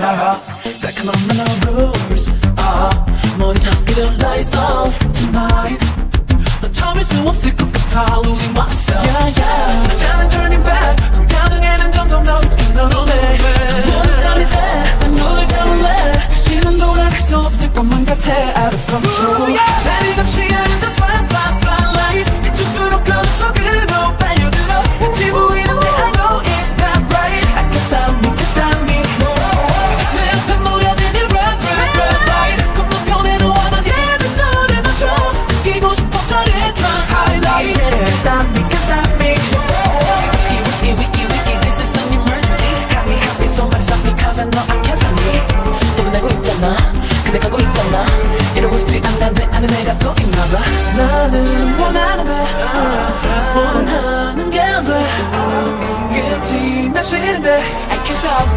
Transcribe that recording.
나라 That can on the rules lights off tonight losing myself. Yeah yeah. 내가고 있잖아 이러고 싶지 않는데 안에 내가 또 있나 봐. 나는 원하는데 원하는 게안돼. 끝이 나 싫은데. I can't stop